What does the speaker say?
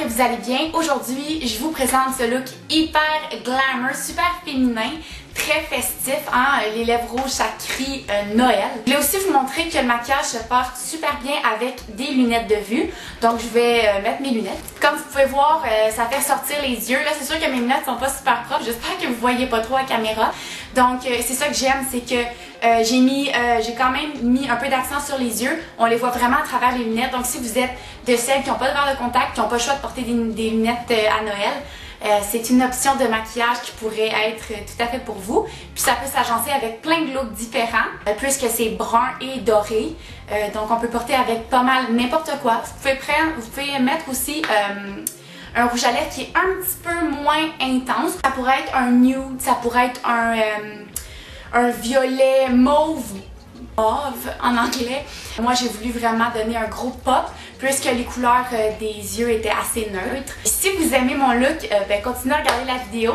que vous allez bien. Aujourd'hui, je vous présente ce look hyper glamour, super féminin, très festif. Hein? Les lèvres rouges, ça crie euh, Noël. Je voulais aussi vous montrer que le maquillage se porte super bien avec des lunettes de vue. Donc, je vais euh, mettre mes lunettes. Comme vous pouvez voir, euh, ça fait sortir les yeux. Là, c'est sûr que mes lunettes sont pas super propres. J'espère que vous voyez pas trop à caméra. Donc, c'est ça que j'aime, c'est que j'ai mis, j'ai quand même mis un peu d'accent sur les yeux. On les voit vraiment à travers les lunettes. Donc, si vous êtes de celles qui n'ont pas de verre de contact, qui n'ont pas le choix de porter des, lunettes à Noël, euh, c'est une option de maquillage qui pourrait être tout à fait pour vous. Puis ça peut s'agencer avec plein de looks différents, euh, puisque c'est brun et doré. Euh, donc on peut porter avec pas mal n'importe quoi. Vous pouvez, prendre, vous pouvez mettre aussi un rouge à lèvres qui est un petit peu moins intense. Ça pourrait être un nude, ça pourrait être un, un violet mauve en anglais. Moi, j'ai voulu vraiment donner un gros pop puisque les couleurs euh, des yeux étaient assez neutres. Si vous aimez mon look, euh, ben, continuez à regarder la vidéo.